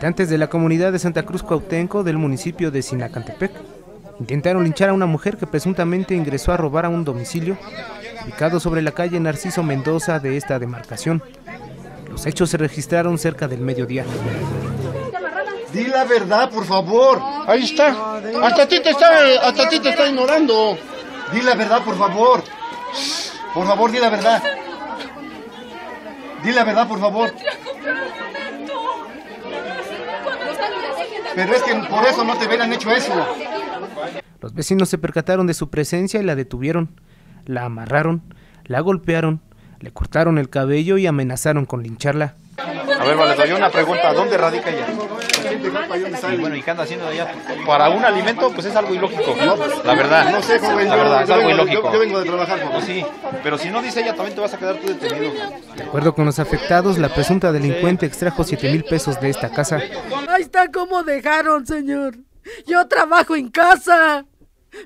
Habitantes de la comunidad de Santa Cruz Cuautenco del municipio de Sinacantepec intentaron linchar a una mujer que presuntamente ingresó a robar a un domicilio ubicado sobre la calle Narciso Mendoza de esta demarcación. Los hechos se registraron cerca del mediodía. Di la verdad, por favor. Ahí está. Hasta ti te está, hasta ti te está ignorando. Di la verdad, por favor. Por favor, di la verdad. Di la verdad, por favor. Pero es que por eso no te hubieran hecho eso. Los vecinos se percataron de su presencia y la detuvieron. La amarraron, la golpearon, le cortaron el cabello y amenazaron con lincharla. A ver, vale, doy una pregunta. ¿Dónde radica ella? Sí, bueno, ¿y qué anda haciendo allá? Para un alimento, pues es algo ilógico. La verdad. No sé, joven. La yo- verdad, es algo ilógico. Yo, yo vengo de trabajar, Pues joven. sí, pero si no dice ella, también te vas a quedar tú detenido. De acuerdo con los afectados, la presunta delincuente extrajo 7 mil pesos de esta casa. Ahí está como dejaron, señor. Yo trabajo en casa.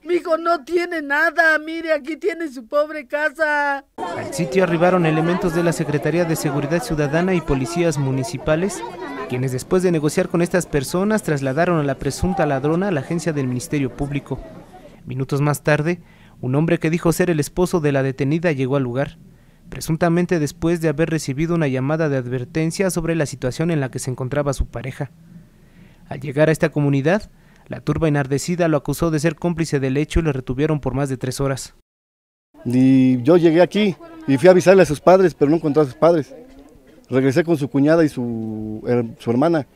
Mi hijo no tiene nada. Mire, aquí tiene su pobre casa. Al sitio arribaron elementos de la Secretaría de Seguridad Ciudadana y policías municipales, quienes después de negociar con estas personas trasladaron a la presunta ladrona a la agencia del Ministerio Público. Minutos más tarde, un hombre que dijo ser el esposo de la detenida llegó al lugar, presuntamente después de haber recibido una llamada de advertencia sobre la situación en la que se encontraba su pareja. Al llegar a esta comunidad, la turba enardecida lo acusó de ser cómplice del hecho y lo retuvieron por más de tres horas. Y yo llegué aquí y fui a avisarle a sus padres, pero no encontré a sus padres. Regresé con su cuñada y su, su hermana.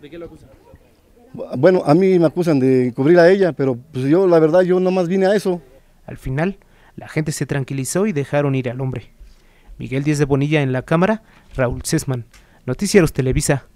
¿De qué lo acusan? Bueno, a mí me acusan de cubrir a ella, pero pues yo la verdad yo nomás vine a eso. Al final, la gente se tranquilizó y dejaron ir al hombre. Miguel Díaz de Bonilla en la cámara, Raúl Sesman. Noticieros Televisa.